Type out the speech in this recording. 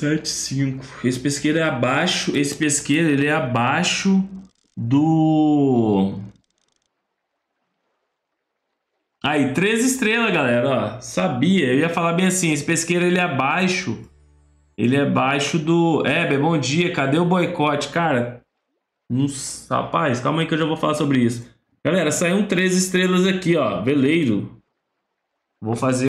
7,5. Esse pesqueiro é abaixo. Esse pesqueiro ele é abaixo do. Aí, três estrelas, galera. Ó, sabia. Eu ia falar bem assim. Esse pesqueiro ele é abaixo. Ele é abaixo do. É, bom dia. Cadê o boicote? Cara. Uns... Rapaz, calma aí que eu já vou falar sobre isso. Galera, saiu três estrelas aqui, ó. Veleiro. Vou fazer